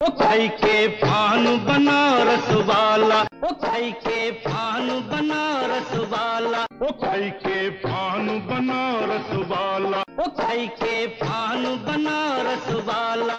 ओ खाई के पान बनारस वाला ओ खाई के पान बनारस वाला ओ खाई के पान बनारस वाला ओ खाई के पान बनारस वाला।